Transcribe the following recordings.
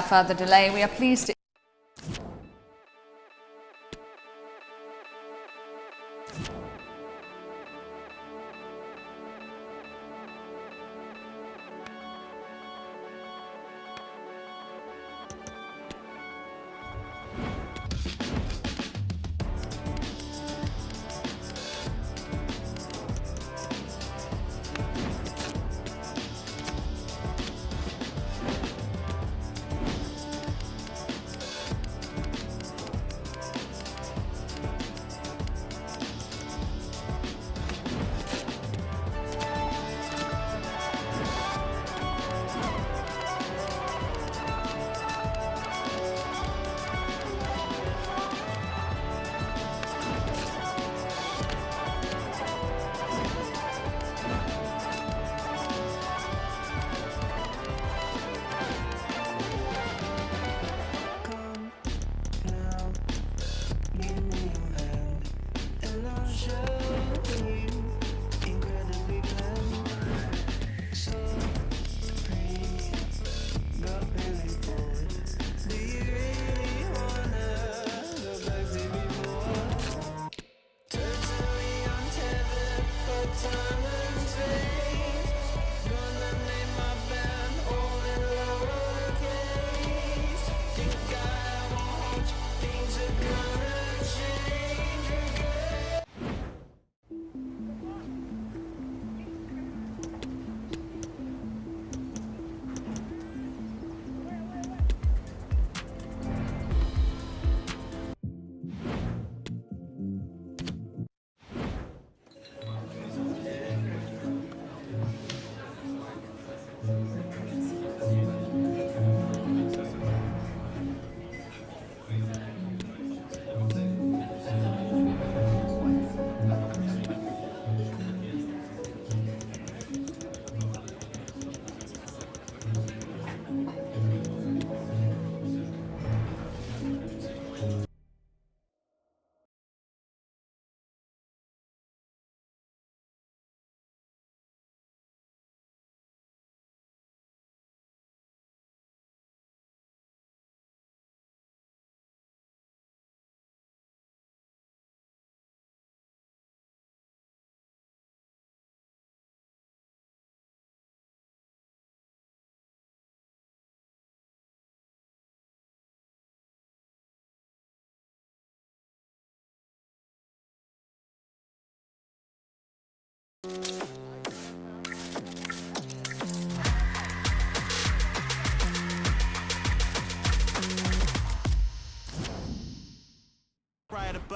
Further delay, we are pleased to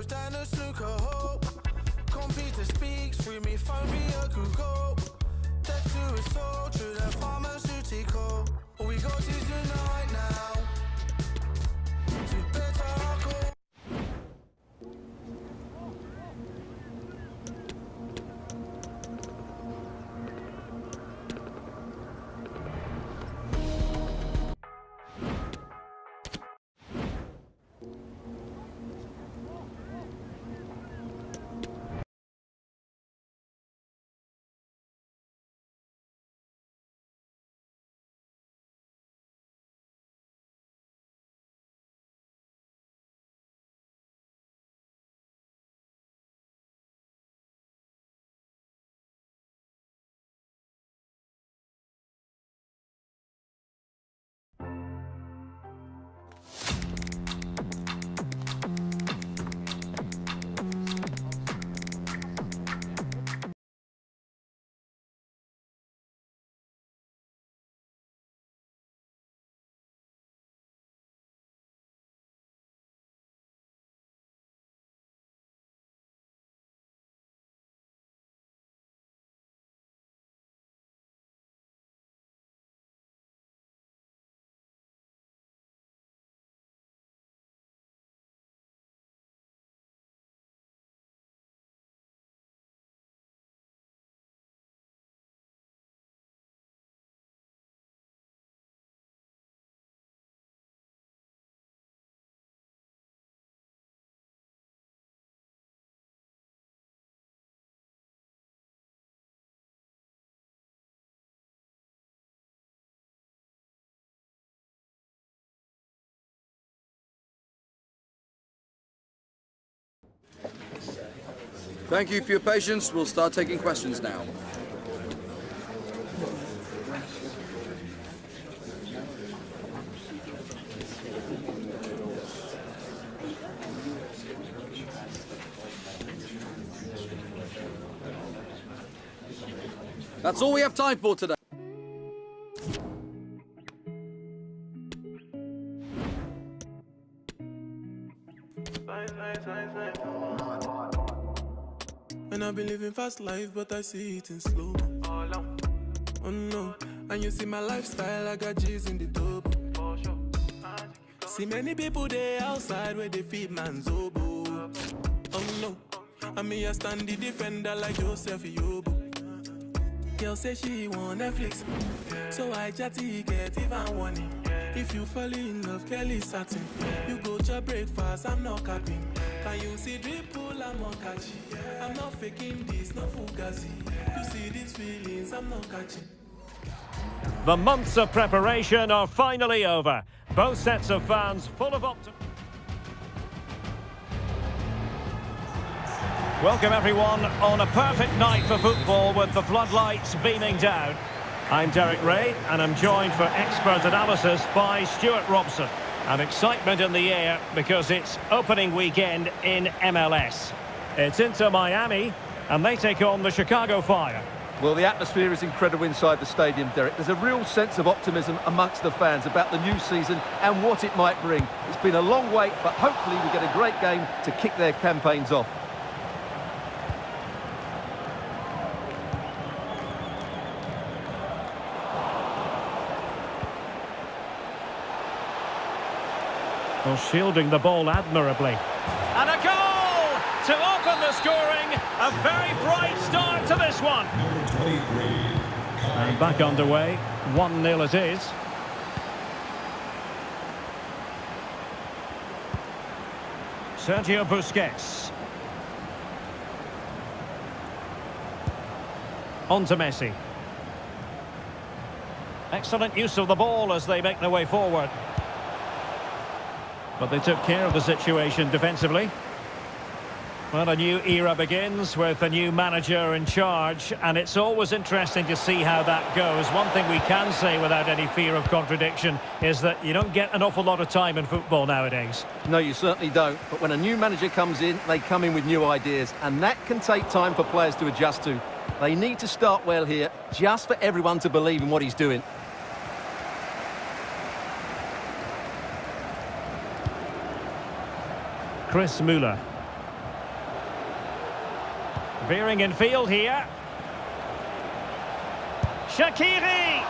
Close down the snooker hole. Computer speaks through me, phone via Google. Death to a soul, through the pharmaceutical. All we got is tonight now. Thank you for your patience. We'll start taking questions now. That's all we have time for today. And I've been living fast life, but I see it in slow. Oh no, and you see my lifestyle, I got G's in the double. See many people there outside where they feed man's oboe. Oh no, and me I stand the defender like Joseph Yobo. Girl say she want Netflix, so I chatty get even warning. If you fall in love, Kelly satin. You go to breakfast, I'm not capping. Can you see drip pull, I'm not. I'm not faking this, fugazi. You see these feelings, I'm not catching. The months of preparation are finally over. Both sets of fans full of optimism. Welcome everyone on a perfect night for football with the floodlights beaming down. I'm Derek Ray and I'm joined for expert analysis by Stuart Robson. And excitement in the air because it's opening weekend in MLS. It's Inter Miami and they take on the Chicago Fire. Well, the atmosphere is incredible inside the stadium, Derek. There's a real sense of optimism amongst the fans about the new season and what it might bring. It's been a long wait, but hopefully we get a great game to kick their campaigns off. Well, shielding the ball admirably. And a goal to open the scoring. A very bright start to this one. And back underway. 1-0 it is. Sergio Busquets. On to Messi. Excellent use of the ball as they make their way forward. But they took care of the situation defensively. Well, a new era begins with a new manager in charge, and it's always interesting to see how that goes. One thing we can say without any fear of contradiction is that you don't get an awful lot of time in football nowadays. No, you certainly don't. But when a new manager comes in, they come in with new ideas, and that can take time for players to adjust to. They need to start well here, just for everyone to believe in what he's doing. Chris Mueller. Veering in field here. Shaqiri!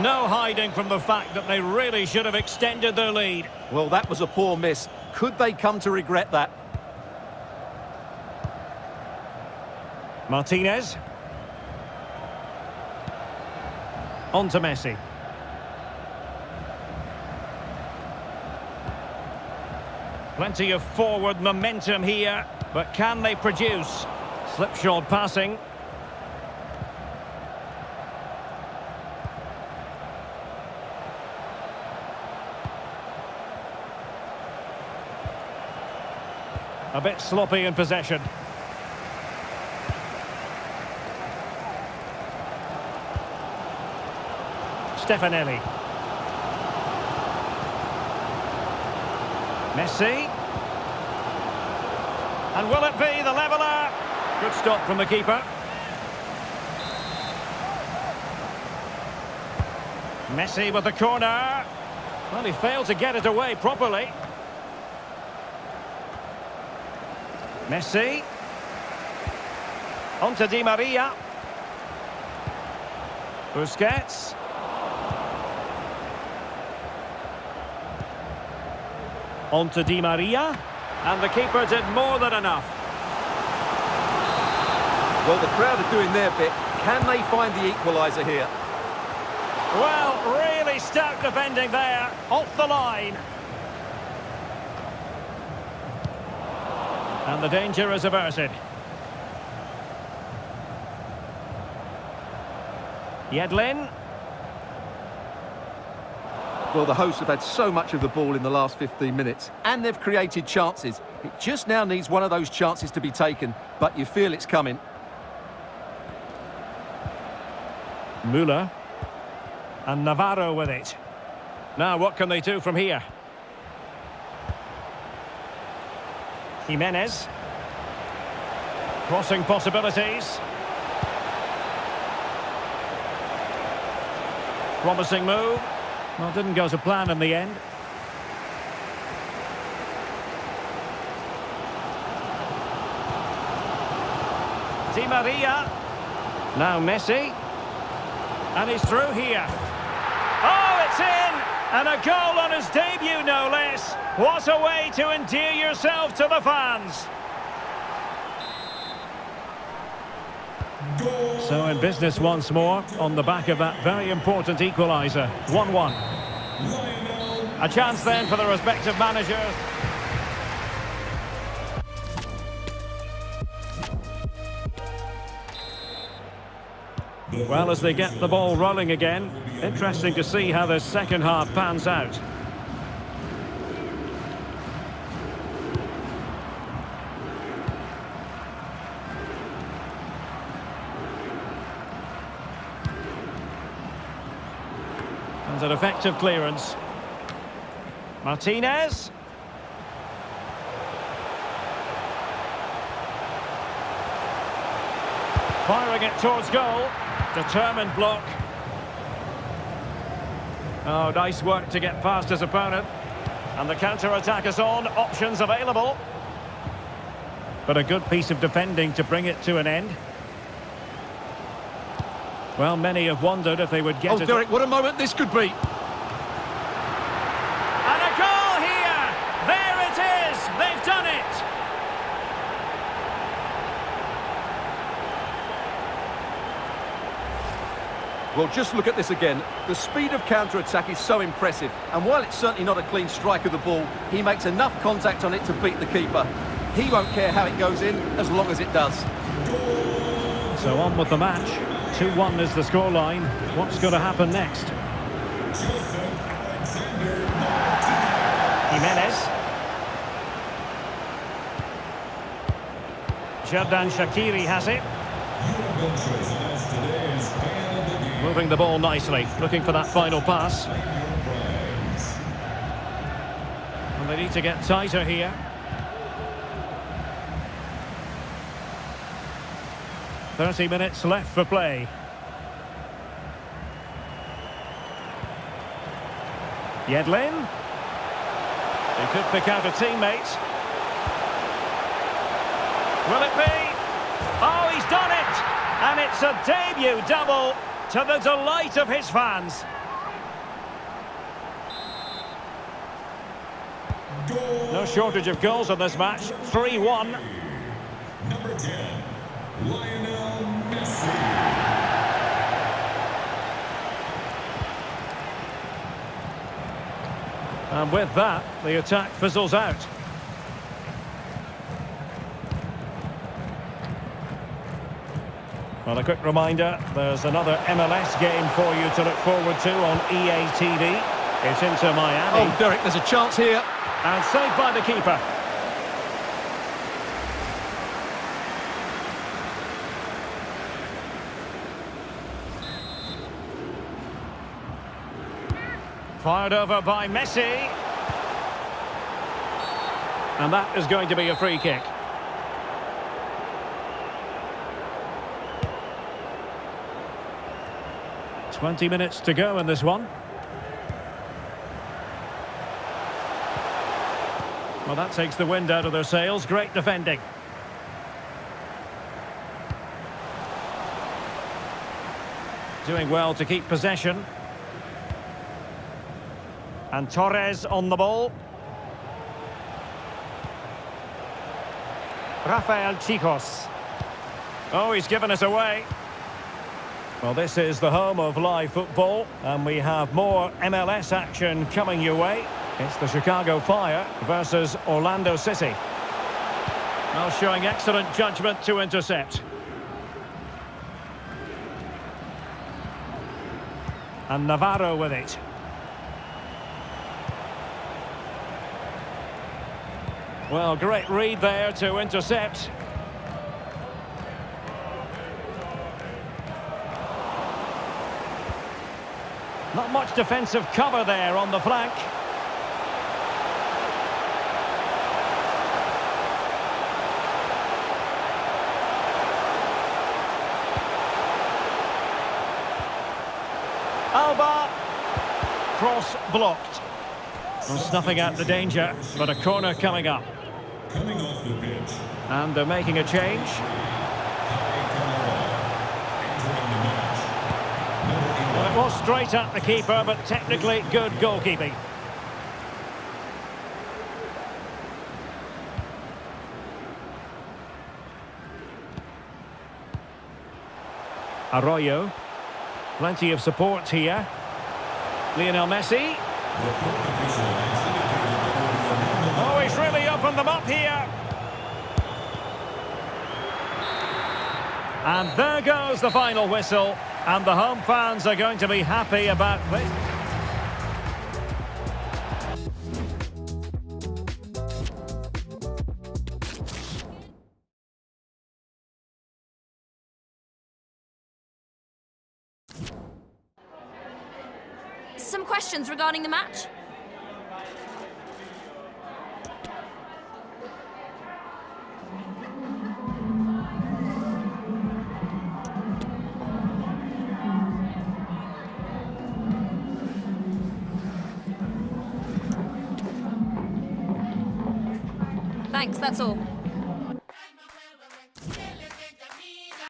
No hiding from the fact that they really should have extended their lead. Well, that was a poor miss. Could they come to regret that? Martinez. On to Messi. Plenty of forward momentum here, but can they produce? Slipshod passing. A bit sloppy in possession. Stefanelli. Messi. And will it be the leveller? Good stop from the keeper. Messi with the corner. Well, he failed to get it away properly. Messi. On to Di Maria. Busquets. On to Di Maria. And the keeper did more than enough. Well, the crowd are doing their bit. Can they find the equaliser here? Well, really stout defending there. Off the line. And the danger is averted. Yedlin. Well, the hosts have had so much of the ball in the last 15 minutes, and they've created chances. It just now needs one of those chances to be taken, but you feel it's coming. Mueller. And Navarro with it. Now, what can they do from here? Jimenez. Crossing possibilities. Promising move. Well, didn't go to plan in the end. Di Maria. Now Messi. And he's through here. Oh, it's in! And a goal on his debut, no less. What a way to endear yourself to the fans. So in business once more, on the back of that very important equaliser. 1-1. A chance then for the respective managers. Well, as they get the ball rolling again, interesting to see how the second half pans out. And an effective clearance. Martinez. Firing it towards goal. Determined block. Oh, nice work to get past his opponent. And the counter-attack is on. Options available. But a good piece of defending to bring it to an end. Well, many have wondered if they would get Oh, it. Derek, what a moment this could be. And a goal here! There it is! They've done it! Well, just look at this again. The speed of counter-attack is so impressive. And while it's certainly not a clean strike of the ball, he makes enough contact on it to beat the keeper. He won't care how it goes in, as long as it does. So on with the match. 2-1 is the scoreline. What's going to happen next? Jimenez. Xherdan Shaqiri has it. Moving the ball nicely, looking for that final pass. And they need to get tighter here. Thirty minutes left for play. Yedlin. He could pick out a teammate. Will it be? Oh, he's done it! And it's a debut double to the delight of his fans. No shortage of goals in this match. 3-1. Number 10, Lionel Messi. And with that, the attack fizzles out. Well, a quick reminder, there's another MLS game for you to look forward to on EA TV. It's Inter Miami. Oh, Derek, there's a chance here. And saved by the keeper. Fired over by Messi. And that is going to be a free kick. Twenty minutes to go in this one. Well, that takes the wind out of their sails. Great defending. Doing well to keep possession. And Torres on the ball. Rafael Czichos. Oh, he's given us away. Well, this is the home of live football, and we have more MLS action coming your way. It's the Chicago Fire versus Orlando City. Well, showing excellent judgment to intercept. And Navarro with it. Well, great read there to intercept. Not much defensive cover there on the flank. Alba. Cross blocked. Well, snuffing out the danger, but a corner coming up. Coming off the pitch, And they're making a change. Kei Kamara. Entering the match, number Well, it was straight at the keeper, but technically good goalkeeping. Arroyo. Plenty of support here. Lionel Messi. Oh, he's really opened them up here. And there goes the final whistle. And the home fans are going to be happy about this. Some questions regarding the match? That's all.